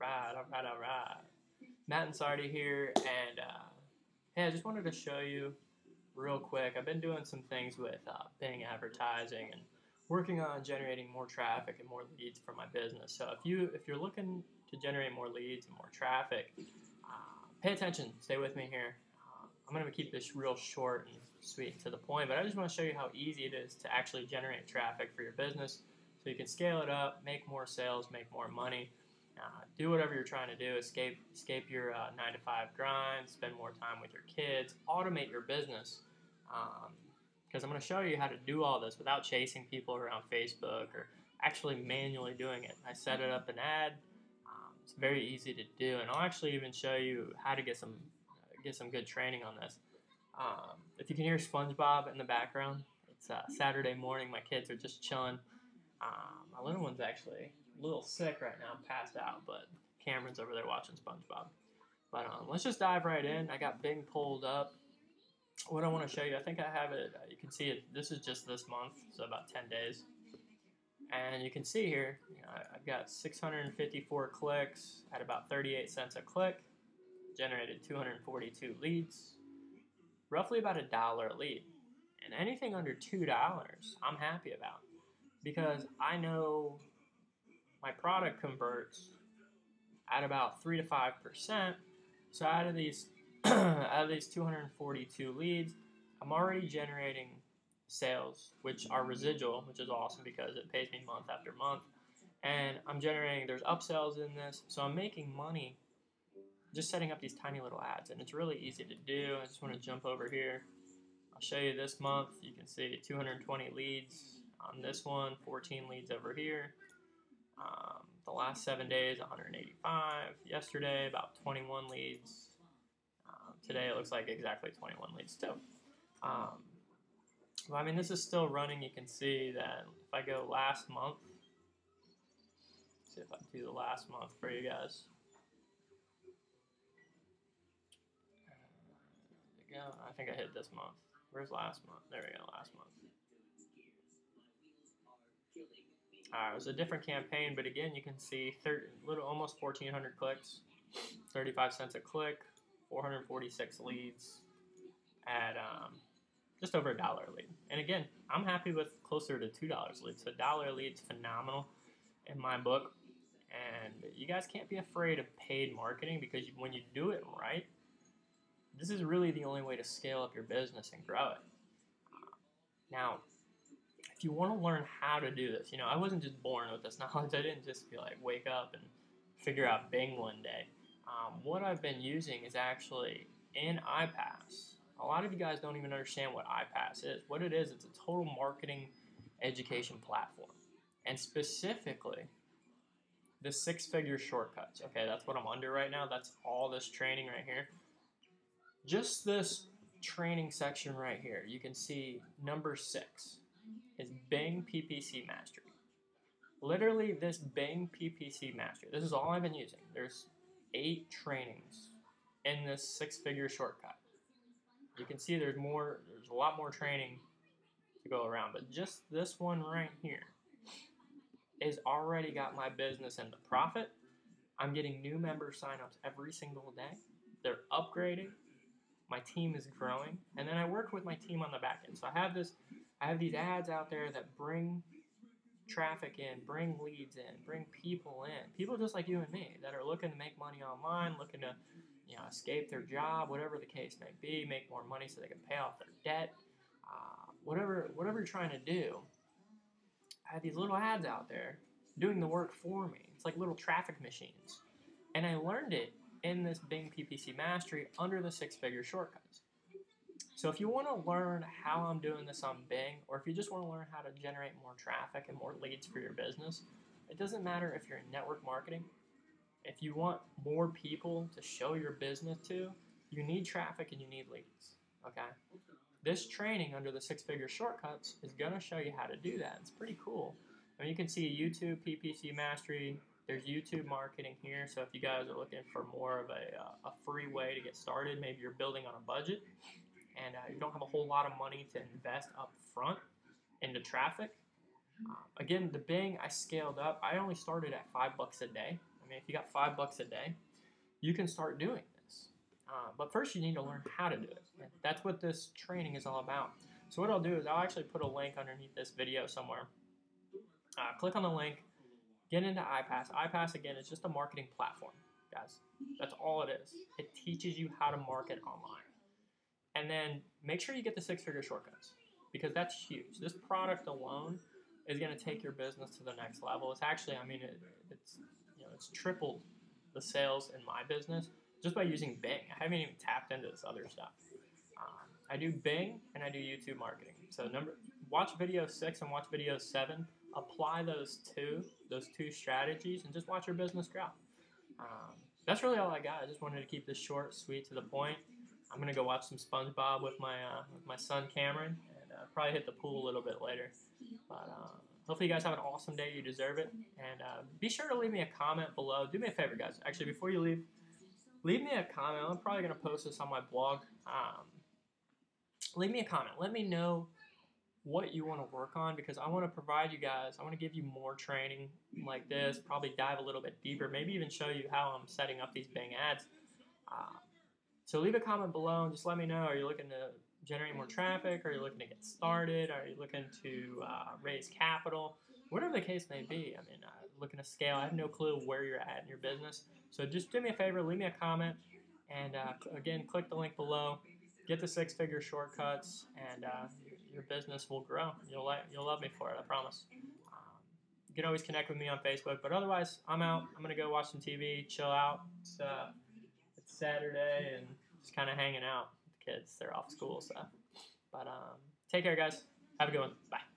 right, all right, all right. Matt Insardi here, and uh, hey, I just wanted to show you real quick. I've been doing some things with uh, Bing advertising and working on generating more traffic and more leads for my business. So if you if you're looking to generate more leads and more traffic, uh, pay attention. Stay with me here. Uh, I'm going to keep this real short and sweet to the point, but I just want to show you how easy it is to actually generate traffic for your business so you can scale it up, make more sales, make more money. Uh, do whatever you're trying to do. Escape, escape your uh, nine to five grind. Spend more time with your kids. Automate your business. Because um, I'm going to show you how to do all this without chasing people around Facebook or actually manually doing it. I set it up an ad. Um, it's very easy to do, and I'll actually even show you how to get some uh, get some good training on this. Um, if you can hear SpongeBob in the background, it's uh, Saturday morning. My kids are just chilling. Um, my little one's actually little sick right now, I'm passed out, but Cameron's over there watching SpongeBob. But um, let's just dive right in. I got Bing pulled up. What I want to show you, I think I have it. Uh, you can see it. This is just this month, so about 10 days. And you can see here, you know, I've got 654 clicks at about 38 cents a click, generated 242 leads, roughly about a dollar a lead. And anything under $2, I'm happy about because I know my product converts at about three to five percent. So out of these out of these 242 leads, I'm already generating sales, which are residual, which is awesome because it pays me month after month. And I'm generating there's upsells in this, so I'm making money just setting up these tiny little ads, and it's really easy to do. I just want to jump over here. I'll show you this month. You can see 220 leads on this one, 14 leads over here. Um, the last seven days, 185. Yesterday, about 21 leads. Um, today, it looks like exactly 21 leads too. Um, well, I mean, this is still running. You can see that if I go last month, see if I do the last month for you guys. There we go. I think I hit this month. Where's last month? There we go, last month. Uh, it was a different campaign, but again, you can see 30, little almost 1,400 clicks, 35 cents a click, 446 leads at um, just over a dollar a lead. And again, I'm happy with closer to two dollars lead. So a dollar a lead is phenomenal in my book. And you guys can't be afraid of paid marketing because when you do it right, this is really the only way to scale up your business and grow it. Now, if you want to learn how to do this, you know, I wasn't just born with this knowledge. I didn't just be like wake up and figure out Bing one day. Um, what I've been using is actually in iPass. A lot of you guys don't even understand what iPass is. What it is, it's a total marketing education platform. And specifically, the six figure shortcuts. Okay, that's what I'm under right now. That's all this training right here. Just this training section right here, you can see number six is Bing PPC Mastery. Literally, this Bing PPC Mastery, this is all I've been using. There's eight trainings in this six figure shortcut. You can see there's more, there's a lot more training to go around, but just this one right here is already got my business in the profit. I'm getting new member signups every single day. They're upgrading. My team is growing. And then I work with my team on the back end. So I have this I have these ads out there that bring traffic in, bring leads in, bring people in. People just like you and me that are looking to make money online, looking to you know escape their job, whatever the case may be, make more money so they can pay off their debt, uh, whatever whatever you're trying to do. I have these little ads out there doing the work for me. It's like little traffic machines, and I learned it in this Bing PPC Mastery under the six-figure shortcuts. So if you want to learn how I'm doing this on Bing, or if you just want to learn how to generate more traffic and more leads for your business, it doesn't matter if you're in network marketing. If you want more people to show your business to, you need traffic and you need leads. Okay? This training under the six figure shortcuts is going to show you how to do that. It's pretty cool. I mean, you can see YouTube PPC Mastery. There's YouTube marketing here. So if you guys are looking for more of a, uh, a free way to get started, maybe you're building on a budget, and uh, you don't have a whole lot of money to invest up front into traffic. Uh, again, the Bing I scaled up. I only started at five bucks a day. I mean, if you got five bucks a day, you can start doing this. Uh, but first, you need to learn how to do it. That's what this training is all about. So what I'll do is I'll actually put a link underneath this video somewhere. Uh, click on the link, get into iPass. iPass again is just a marketing platform, guys. That's all it is. It teaches you how to market online. And then make sure you get the six-figure shortcuts because that's huge. This product alone is going to take your business to the next level. It's actually, I mean, it, it's you know, it's tripled the sales in my business just by using Bing. I haven't even tapped into this other stuff. Um, I do Bing and I do YouTube marketing. So number, watch video six and watch video seven. Apply those two, those two strategies, and just watch your business grow. Um, that's really all I got. I just wanted to keep this short, sweet, to the point. I'm gonna go watch some SpongeBob with my uh, with my son Cameron, and uh, probably hit the pool a little bit later. But uh, hopefully you guys have an awesome day. You deserve it, and uh, be sure to leave me a comment below. Do me a favor, guys. Actually, before you leave, leave me a comment. I'm probably gonna post this on my blog. Um, leave me a comment. Let me know what you want to work on because I want to provide you guys, I want to give you more training like this, probably dive a little bit deeper, maybe even show you how I'm setting up these Bing ads. Uh, so leave a comment below and just let me know. Are you looking to generate more traffic? Are you looking to get started? Are you looking to uh, raise capital? Whatever the case may be. I mean, uh, looking to scale. I have no clue where you're at in your business. So just do me a favor, leave me a comment, and uh, again, click the link below. Get the six-figure shortcuts, and uh, your business will grow. You'll like, you'll love me for it. I promise. Um, you can always connect with me on Facebook, but otherwise, I'm out. I'm gonna go watch some TV, chill out. It's, uh, it's Saturday, and just kind of hanging out with the kids. They're off school, so. But um, take care, guys. Have a good one. Bye.